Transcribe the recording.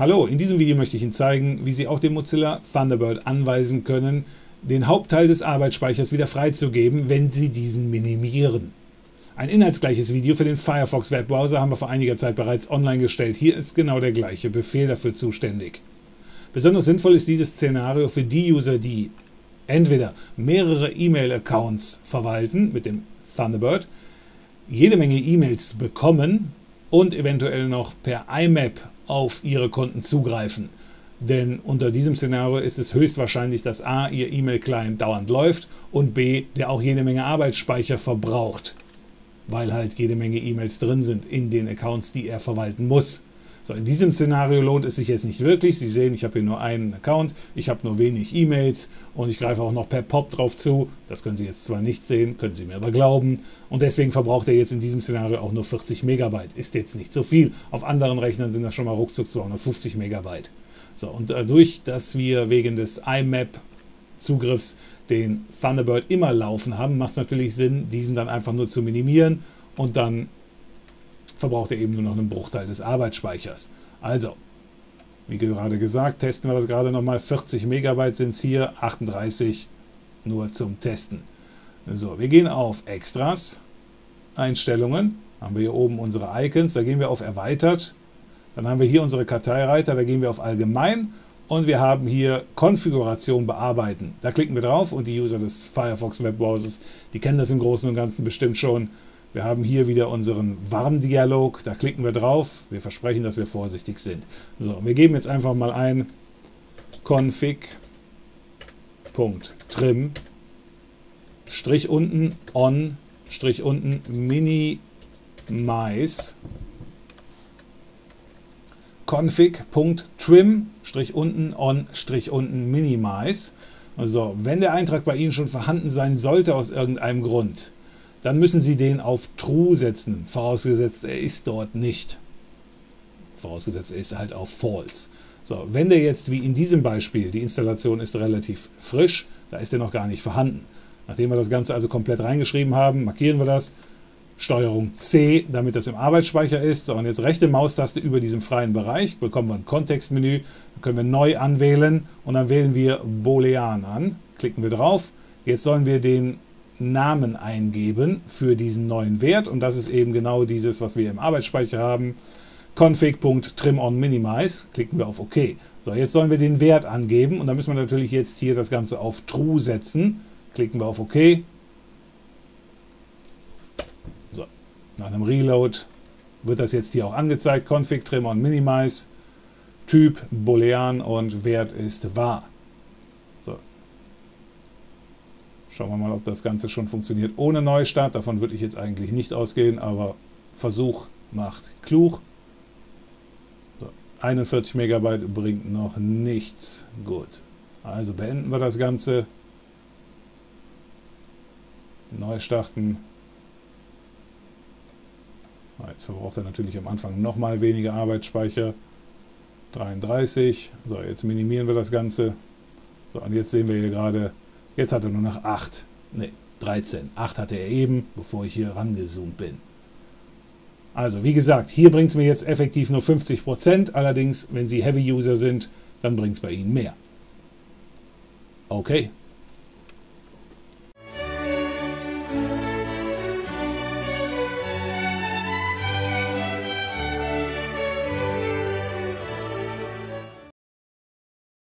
Hallo, in diesem Video möchte ich Ihnen zeigen, wie Sie auch dem Mozilla Thunderbird anweisen können, den Hauptteil des Arbeitsspeichers wieder freizugeben, wenn Sie diesen minimieren. Ein inhaltsgleiches Video für den Firefox Webbrowser haben wir vor einiger Zeit bereits online gestellt. Hier ist genau der gleiche Befehl dafür zuständig. Besonders sinnvoll ist dieses Szenario für die User, die entweder mehrere E-Mail-Accounts verwalten mit dem Thunderbird, jede Menge E-Mails bekommen und eventuell noch per IMAP auf ihre Konten zugreifen. Denn unter diesem Szenario ist es höchstwahrscheinlich, dass A, ihr E-Mail-Client dauernd läuft und B, der auch jede Menge Arbeitsspeicher verbraucht, weil halt jede Menge E-Mails drin sind in den Accounts, die er verwalten muss. So, in diesem Szenario lohnt es sich jetzt nicht wirklich. Sie sehen, ich habe hier nur einen Account, ich habe nur wenig E-Mails und ich greife auch noch per Pop drauf zu. Das können Sie jetzt zwar nicht sehen, können Sie mir aber glauben. Und deswegen verbraucht er jetzt in diesem Szenario auch nur 40 Megabyte. Ist jetzt nicht so viel. Auf anderen Rechnern sind das schon mal ruckzuck 250 Megabyte. So, und dadurch, dass wir wegen des IMAP-Zugriffs den Thunderbird immer laufen haben, macht es natürlich Sinn, diesen dann einfach nur zu minimieren und dann verbraucht er eben nur noch einen Bruchteil des Arbeitsspeichers. Also, wie gerade gesagt, testen wir das gerade nochmal. 40 Megabyte sind es hier, 38 nur zum Testen. So, wir gehen auf Extras, Einstellungen, haben wir hier oben unsere Icons, da gehen wir auf Erweitert, dann haben wir hier unsere Karteireiter, da gehen wir auf Allgemein und wir haben hier Konfiguration bearbeiten. Da klicken wir drauf und die User des Firefox Webbrowsers, die kennen das im Großen und Ganzen bestimmt schon. Wir haben hier wieder unseren Warndialog, da klicken wir drauf. Wir versprechen, dass wir vorsichtig sind. So, wir geben jetzt einfach mal ein config.trim Strich unten on Strich unten minimize config.trim Strich unten on Strich unten minimize. Also, wenn der Eintrag bei Ihnen schon vorhanden sein sollte aus irgendeinem Grund, dann müssen Sie den auf True setzen, vorausgesetzt er ist dort nicht. Vorausgesetzt er ist halt auf False. So, wenn der jetzt wie in diesem Beispiel, die Installation ist relativ frisch, da ist er noch gar nicht vorhanden. Nachdem wir das Ganze also komplett reingeschrieben haben, markieren wir das. Steuerung C, damit das im Arbeitsspeicher ist. So, und jetzt rechte Maustaste über diesem freien Bereich, bekommen wir ein Kontextmenü, dann können wir neu anwählen und dann wählen wir Boolean an. Klicken wir drauf. Jetzt sollen wir den Namen eingeben für diesen neuen Wert und das ist eben genau dieses, was wir im Arbeitsspeicher haben. config.trim-on-minimize, klicken wir auf OK. So, jetzt sollen wir den Wert angeben und dann müssen wir natürlich jetzt hier das Ganze auf True setzen. Klicken wir auf OK. So, nach einem Reload wird das jetzt hier auch angezeigt. Config trim on minimize, Typ Boolean und Wert ist wahr. Schauen wir mal, ob das Ganze schon funktioniert ohne Neustart. Davon würde ich jetzt eigentlich nicht ausgehen, aber Versuch macht klug. So, 41 Megabyte bringt noch nichts. Gut. Also beenden wir das Ganze. Neu starten. Jetzt verbraucht er natürlich am Anfang nochmal weniger Arbeitsspeicher. 33. So, jetzt minimieren wir das Ganze. So, und jetzt sehen wir hier gerade Jetzt hat er nur noch 8. Ne, 13. 8 hatte er eben, bevor ich hier rangezoomt bin. Also, wie gesagt, hier bringt es mir jetzt effektiv nur 50%. Allerdings, wenn Sie Heavy-User sind, dann bringt es bei Ihnen mehr. Okay.